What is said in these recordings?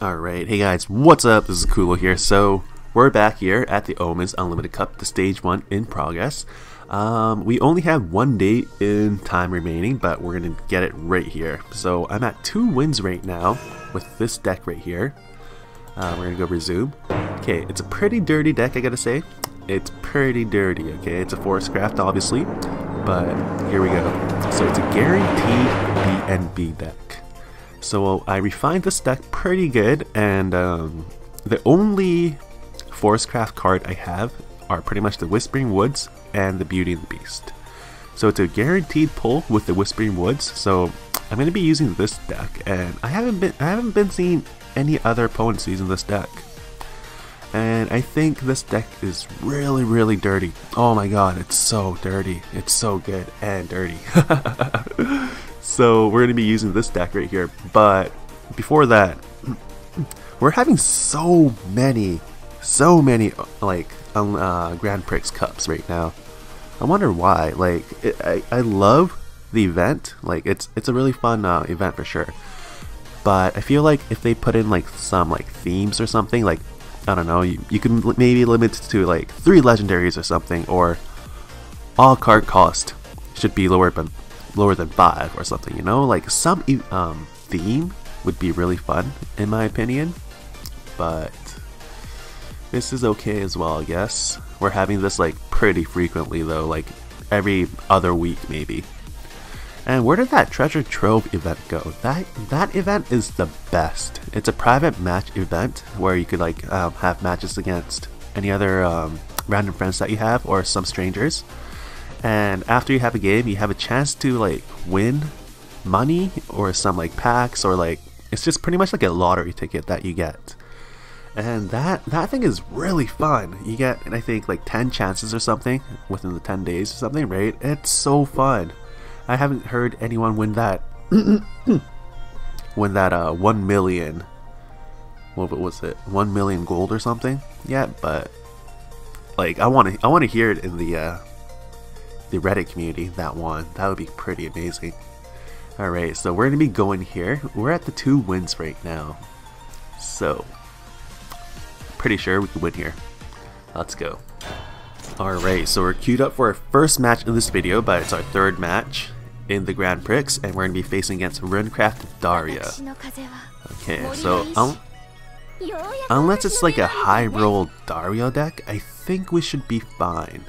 Alright, hey guys, what's up? This is Kulo here. So, we're back here at the Omens Unlimited Cup, the stage 1 in progress. Um, we only have one day in time remaining, but we're going to get it right here. So, I'm at two wins right now with this deck right here. Uh, we're going to go resume. Okay, it's a pretty dirty deck, I gotta say. It's pretty dirty, okay? It's a forest craft, obviously, but here we go. So, it's a guaranteed BNB deck. So I refined this deck pretty good, and um, the only Forestcraft card I have are pretty much the Whispering Woods and the Beauty and the Beast. So it's a guaranteed pull with the Whispering Woods. So I'm going to be using this deck, and I haven't been I haven't been seeing any other opponents using this deck. And I think this deck is really, really dirty. Oh my god, it's so dirty. It's so good and dirty. So we're going to be using this deck right here. But before that, we're having so many, so many like um, uh, Grand Prix Cups right now. I wonder why. Like, it, I, I love the event. Like, it's it's a really fun uh, event for sure. But I feel like if they put in like some like themes or something, like I don't know, you, you can maybe limit it to like three legendaries or something, or all card cost should be lower lower than 5 or something, you know? Like, some um, theme would be really fun, in my opinion. But this is okay as well, I guess. We're having this, like, pretty frequently, though. Like, every other week, maybe. And where did that treasure trove event go? That that event is the best. It's a private match event where you could like um, have matches against any other um, random friends that you have or some strangers and after you have a game you have a chance to like win money or some like packs or like it's just pretty much like a lottery ticket that you get. And that that thing is really fun. You get i think like 10 chances or something within the 10 days or something right? It's so fun. I haven't heard anyone win that win that uh 1 million what was it 1 million gold or something yeah but like i want to i want to hear it in the uh the Reddit community that one. That would be pretty amazing. Alright, so we're going to be going here. We're at the two wins right now. So, pretty sure we can win here. Let's go. Alright, so we're queued up for our first match in this video, but it's our third match in the Grand Prix, and we're going to be facing against Runecraft Daria. Okay, so um, unless it's like a high roll Daria deck, I think we should be fine.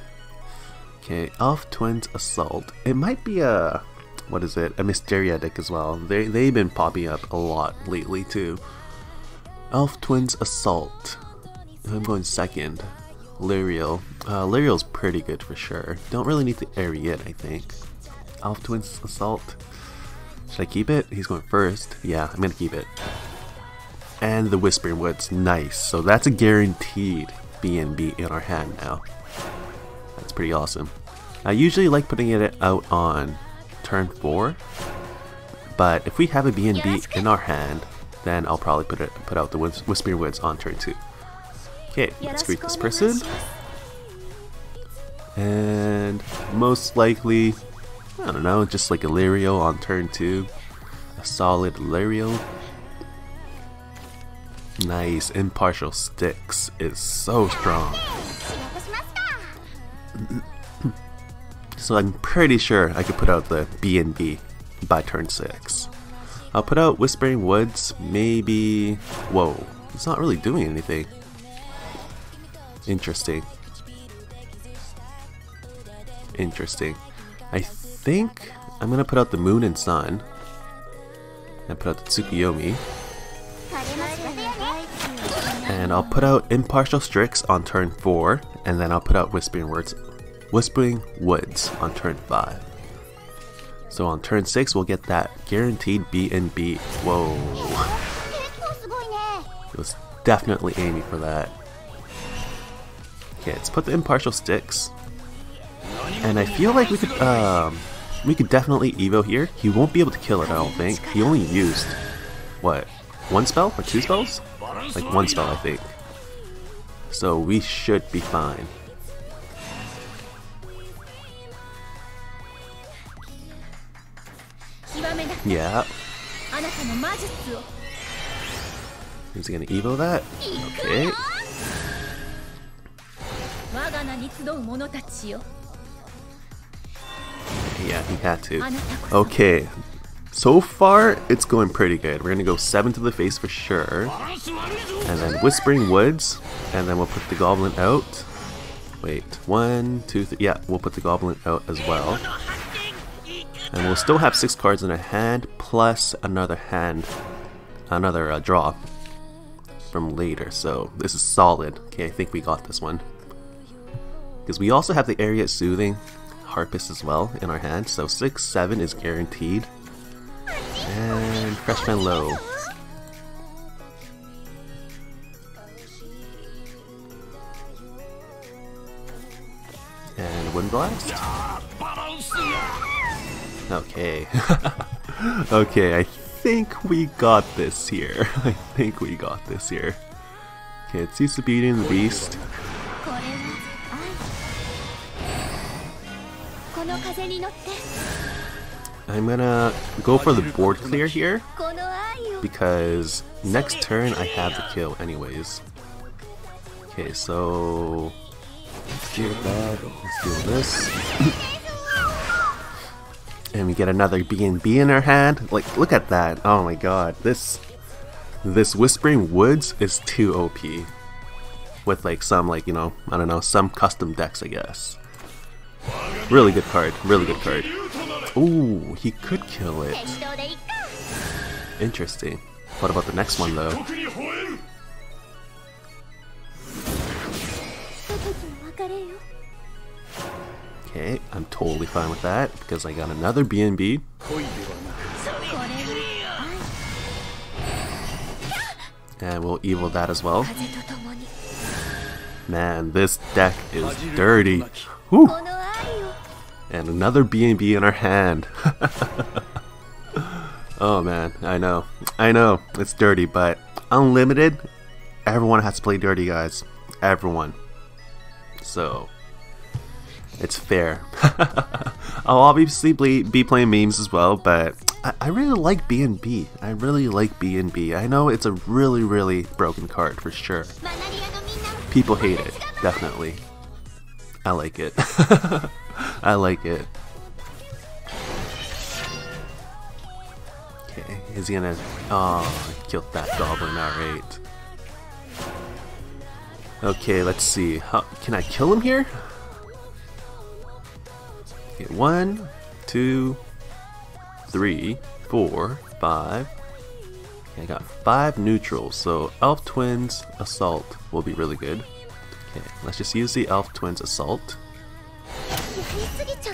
Okay, Elf Twins Assault. It might be a what is it? A Mysteria deck as well. They they've been popping up a lot lately too. Elf Twins Assault. I'm going second. Liriel. Uh, pretty good for sure. Don't really need the air yet, I think. Elf Twins Assault. Should I keep it? He's going first. Yeah, I'm gonna keep it. And the Whispering Woods. Nice. So that's a guaranteed BNB in our hand now. That's pretty awesome. I usually like putting it out on turn 4, but if we have a BNB in our hand, then I'll probably put it put out the Whispering Woods on turn 2. Okay, let's greet this person. And most likely, I don't know, just like a Lirio on turn 2. A solid Lirio. Nice, Impartial Strix is so strong. So I'm pretty sure I could put out the BNB by turn 6. I'll put out Whispering Woods, maybe... Whoa, it's not really doing anything. Interesting. Interesting. I think I'm gonna put out the Moon and Sun. And put out the Tsukuyomi. And I'll put out Impartial Strix on turn 4, and then I'll put out Whispering Words Whispering Woods on turn 5. So on turn 6 we'll get that guaranteed BNB. Whoa. It was definitely aiming for that. Okay, let's put the impartial Strix. And I feel like we could um we could definitely Evo here. He won't be able to kill it, I don't think. He only used what? One spell or two spells? Like one spell I think. So we should be fine. Yeah. Is he gonna evo that? Okay. Yeah, he had to. Okay. So far, it's going pretty good. We're gonna go 7 to the face for sure. And then Whispering Woods. And then we'll put the Goblin out. Wait, one, two. Yeah, we'll put the Goblin out as well. And we'll still have 6 cards in our hand, plus another hand. Another uh, draw from later. So this is solid. Okay, I think we got this one. Because we also have the Area Soothing Harpist as well in our hand. So 6, 7 is guaranteed. And Freshman Lou. And Wind Blast. Okay. okay, I think we got this here. I think we got this here. Okay, it's Susa beating the beast. I'm gonna go for the board clear here because next turn I have the kill anyways. Okay, so let's with that. Deal this. And we get another B&B in our hand. Like, look at that. Oh my god. This this Whispering Woods is too OP. With like some like, you know, I don't know, some custom decks I guess. Really good card. Really good card. Ooh, he could kill it. Interesting. What about the next one though? Okay, I'm totally fine with that because I got another BNB. And we'll evo that as well. Man, this deck is dirty. Whew. And another BNB in our hand. oh man, I know. I know, it's dirty, but unlimited, everyone has to play dirty, guys. Everyone. So, it's fair. I'll obviously be playing memes as well, but I, really like BNB. I really like BNB. I know it's a really, really broken card for sure. People hate it, definitely. I like it. I like it. Okay, is he gonna... Oh, I killed that goblin, alright. Okay, let's see. How, can I kill him here? Okay, one, two, three, four, five. Okay, I got five neutrals, so Elf Twins Assault will be really good. Okay, let's just use the Elf Twins Assault.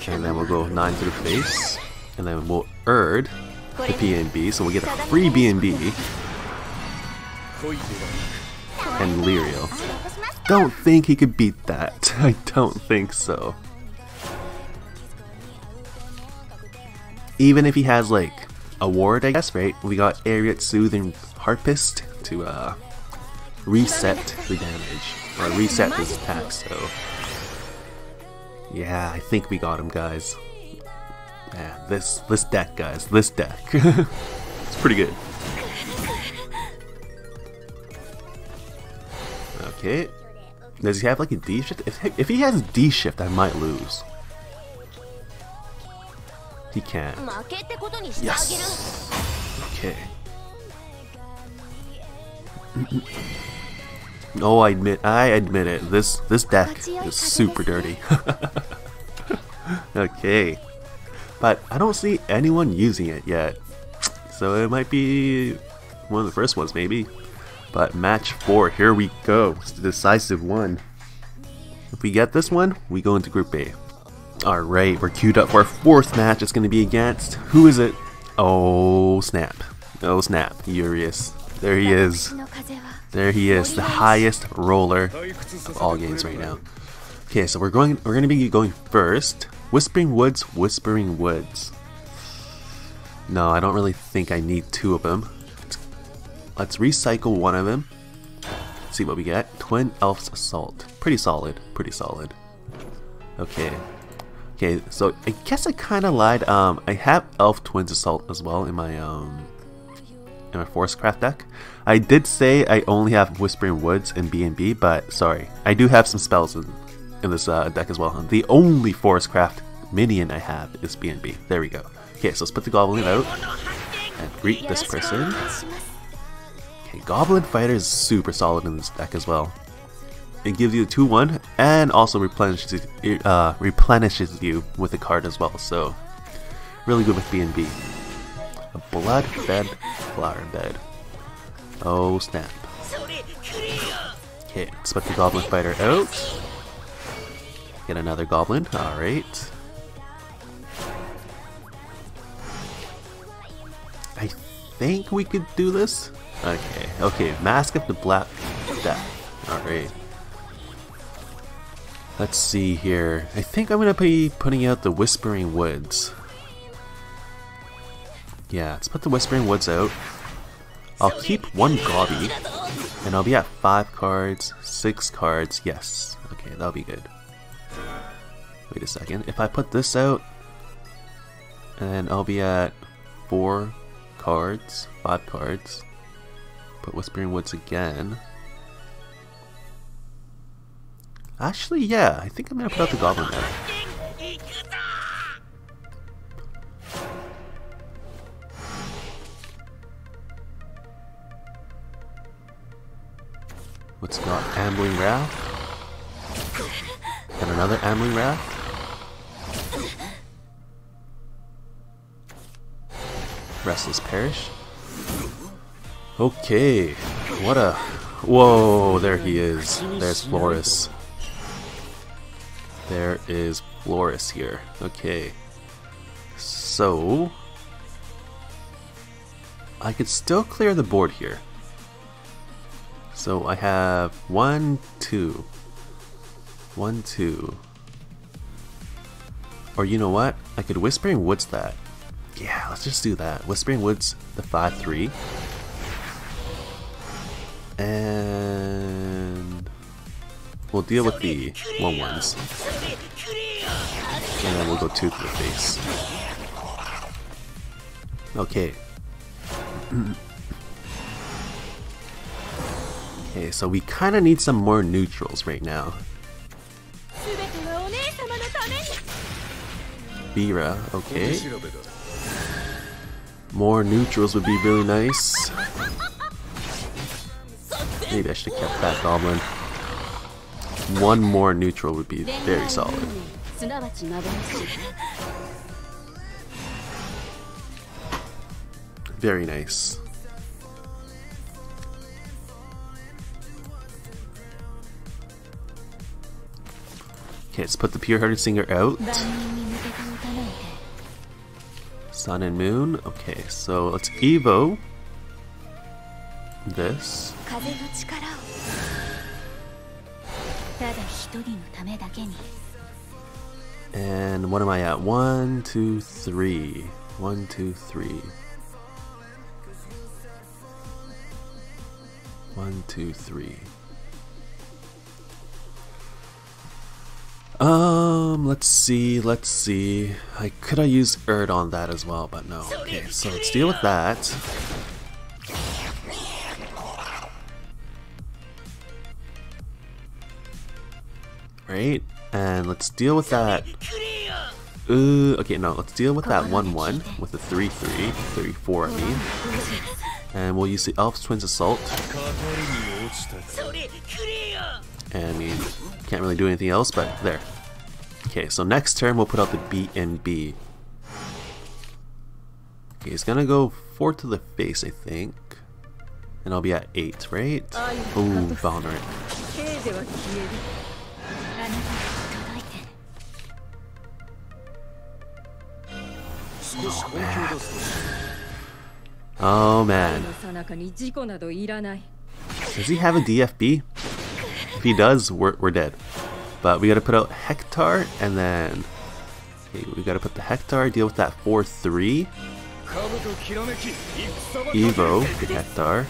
And then we'll go 9 to the face. And then we'll Erd the BNB, so we'll get a free BNB. And Lirio. Don't think he could beat that. I don't think so. Even if he has like a ward, I guess, right? We got Ariat Soothing Harpist to uh, reset the damage or reset his attack. So yeah, I think we got him, guys. Yeah, this this deck, guys, this deck, it's pretty good. Okay, does he have like a D shift? If, if he has D shift, I might lose. He can. Yes. Okay. oh, I admit, I admit it. This this deck is super dirty. okay, but I don't see anyone using it yet, so it might be one of the first ones, maybe. But match four, here we go. It's the decisive one. If we get this one, we go into Group A. Alright, we're queued up for our fourth match. It's going to be against. Who is it? Oh, snap. Oh, snap. Urias. There he is. There he is, the highest roller of all games right now. Okay, so we're going. We're to be going first. Whispering Woods, Whispering Woods. No, I don't really think I need two of them. Let's, let's recycle one of them. see what we get. Twin Elf's Assault. Pretty solid. Pretty solid. Okay, Okay, so I guess I kind of lied. Um, I have Elf Twins Assault as well in my um in my Forest Craft deck. I did say I only have Whispering Woods and B&B, but sorry, I do have some spells in, in this uh, deck as well. The only Forest Craft minion I have is B&B. There we go. Okay, so let's put the Goblin out and greet this person. Okay, Goblin Fighter is super solid in this deck as well. It gives you a 2-1 and also replenishes, uh, replenishes you with a card as well, so really good with B&B. A blood fed flower bed. Oh snap. Okay, put the Goblin Fighter out. Get another Goblin, alright. I think we could do this. Okay, okay, Mask of the Black Death. Alright. Let's see here. I think I'm going to be putting out the Whispering Woods. Yeah, let's put the Whispering Woods out. I'll keep one Gobby, and I'll be at 5 cards, 6 cards, yes. Okay, that'll be good. Wait a second, if I put this out, and I'll be at 4 cards, 5 cards, put Whispering Woods again. Actually, yeah, I think I'm gonna put out the Goblin now. What's got Ambling Wraith? And another Ambling Wraith? Restless Parish? Okay, what a... Whoa, there he is. There's Floris. There is Floris here. Okay. So... I could still clear the board here. So I have one, two. One, two. Or you know what? I could Whispering Woods that. Yeah, let's just do that. Whispering Woods, the 5-3. And we'll deal with the 1-1s. And then we'll go 2 to the face. Okay. okay, so we kind of need some more neutrals right now. Bira, okay. More neutrals would be really nice. Maybe I should have kept that goblin. One more neutral would be very solid. Very nice. Okay, let's put the Pure-Hearted Singer out. Sun and Moon. Okay, so let's Evo this. And what am I at? One, two, three. One, two, three. One, two, three. Um, let's see, let's see. I could I use Erd on that as well, but no. Okay, so let's deal with that. Right, and let's deal with that. Uh, okay, no, let's deal with that 1-1 with the 3-3, 3-4 I mean. And we'll use the Elf Twins Assault. And I mean, can't really do anything else, but there. Okay, so next turn we'll put out the B and B. Okay, he's gonna go 4 to the face, I think. And I'll be at 8, right? Ooh, Valorant. Oh man. Does he have a DFB? If he does, we're, we're dead. But we gotta put out Hector and then okay, we gotta put the Hector, deal with that 4-3. Evo, the Hector.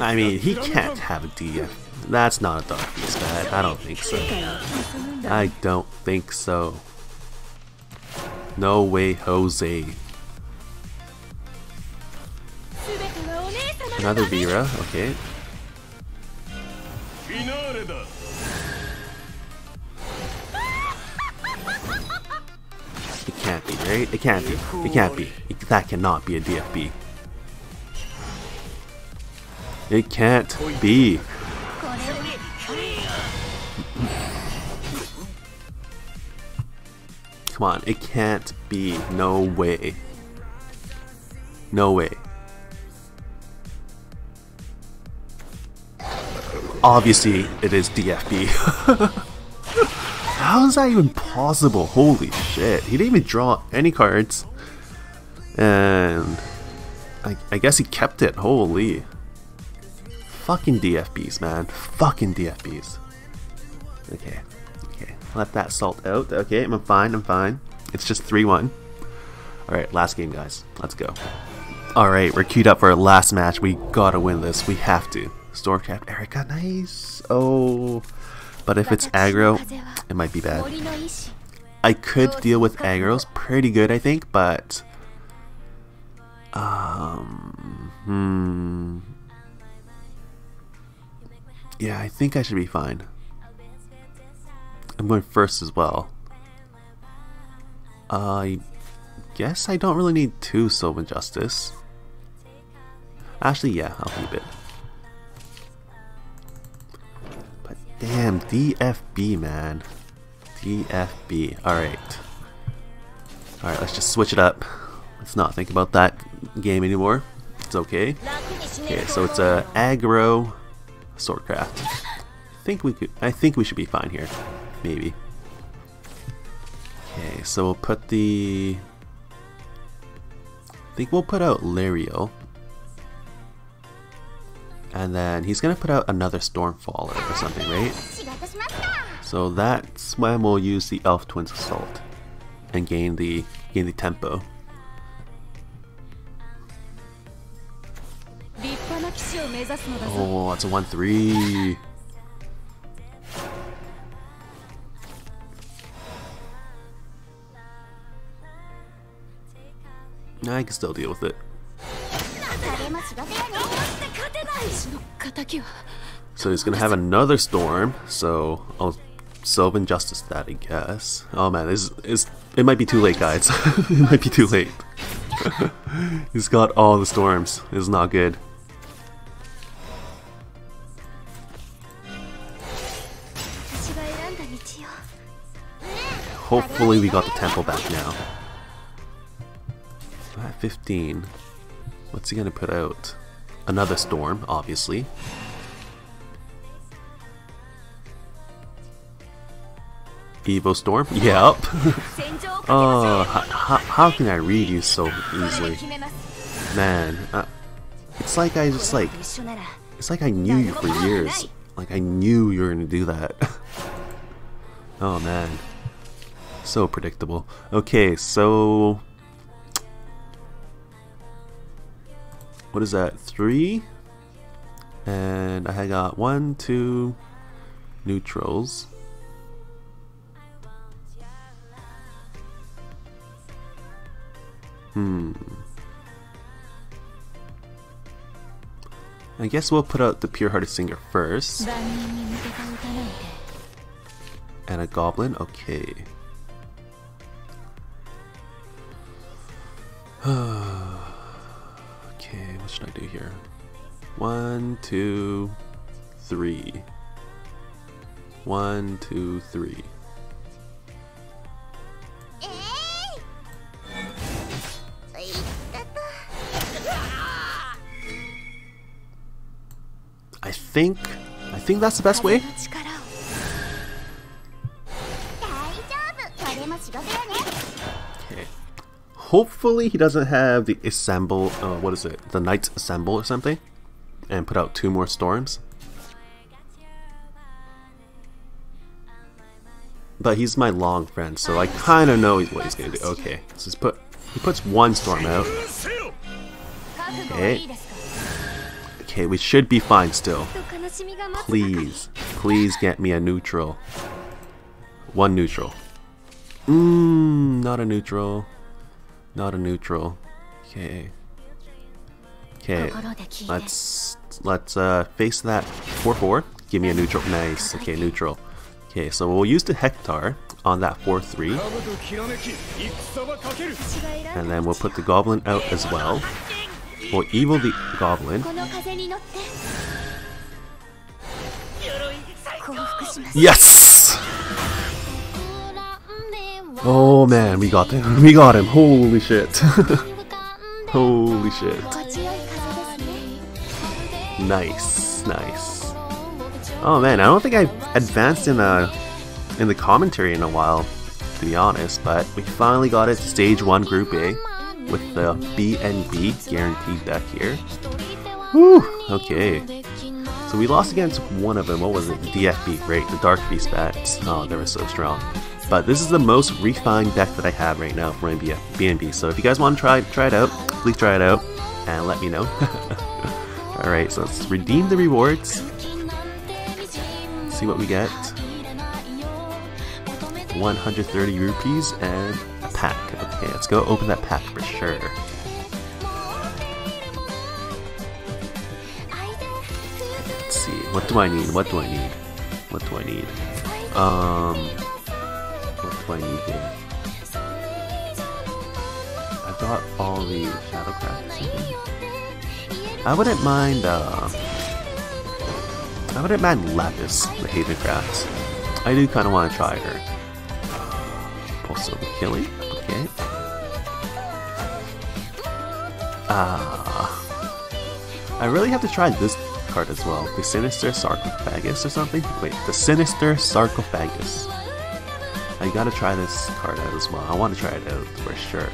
I mean, he can't have a DF. That's not a Dark Feast, I, I don't think so. I don't think so. No way, Jose. Another Vera, okay. It can't be, right? It can't be. It can't be. It, that cannot be a DFB. It can't be. Come on, it can't be. No way. No way. Obviously, it is DFB. How is that even possible? Holy shit. He didn't even draw any cards. And I, I guess he kept it. Holy. Fucking DFBs, man. Fucking DFBs. Okay. Let that salt out. Okay, I'm fine. I'm fine. It's just 3-1. Alright, last game, guys. Let's go. Alright, we're queued up for our last match. We gotta win this. We have to. Stormcap Erika, nice. Oh. But if it's aggro, it might be bad. I could deal with aggros pretty good, I think, but... Um... Hmm... Yeah, I think I should be fine. I'm going first as well. I guess I don't really need two Sylvan Justice. Actually, yeah, I'll keep it. But damn, DFB, man. DFB. Alright. Alright, let's just switch it up. Let's not think about that game anymore. It's okay. Okay, so it's a aggro Swordcraft. I think we could. I think we should be fine here. Maybe. Okay, so we'll put the. I think we'll put out Lario. And then he's gonna put out another Stormfaller or something, right? So that's when we'll use the Elf Twins Assault and gain the gain the tempo. Oh, it's a 1-3. I can still deal with it. So he's gonna have another storm, so I'll Sylvan Justice that, I guess. Oh man, this is it might be too late, guys. it might be too late. he's got all the storms. It's not good. Hopefully we got the temple back now. At 15. What's he gonna put out? Another storm, obviously. Evo Storm? Yep. oh, how, how can I read you so easily? Man, uh, it's like I just like, it's like I knew you for years. Like I knew you were gonna do that. oh man. So predictable. Okay, so... What is that? Three? And I got one, two neutrals. Hmm. I guess we'll put out the Pure-Hearted Singer first. And a Goblin? Okay. what should I do here? One, two, three. One, two, three. I think, I think that's the best way. Hopefully he doesn't have the assemble, uh, what is it, the Knights Assemble or something, and put out two more storms. But he's my long friend, so I kind of know what he's gonna do. Okay, so put he puts one storm out. Okay. Okay, we should be fine still. Please, please get me a neutral. One neutral. Mmm, not a neutral. Not a neutral. Okay. Okay, let's let's uh, face that 4-4. Give me a neutral. Nice. Okay, neutral. Okay, so we'll use the Hector on that 4-3. And then we'll put the Goblin out as well. We'll evo the Goblin. Yes! Oh man, we got him. We got him. Holy shit. Holy shit. Nice, nice. Oh man, I don't think I've advanced in a in the commentary in a while, to be honest, but we finally got it to stage 1 group A with the BNB guaranteed deck here. Whew, okay. So we lost against one of them, what was it? DFB, right, the Dark Feast bats. Oh, they were so strong. But this is the most refined deck that I have right now for BNB, so if you guys want to try, try it out, please try it out, and let me know. Alright, so let's redeem the rewards. See what we get. 130 rupees and a pack. Okay, let's go open that pack for sure. Let's see, what do I need? What do I need? What do I need? Um, need here? I got all the Shadowcraft I wouldn't mind, uh, I wouldn't mind Lapis, the Haven Crafts. I do kind of want to try her. Also killing. Okay. Ah. I really have to try this card as well. The Sinister Sarcophagus or something? Wait, the Sinister Sarcophagus. I gotta try this card out as well. I want to try it out for sure.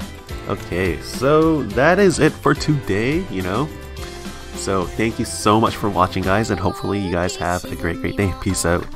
Okay, so that is it for today, you know. So thank you so much for watching guys and hopefully you guys have a great great day. Peace out.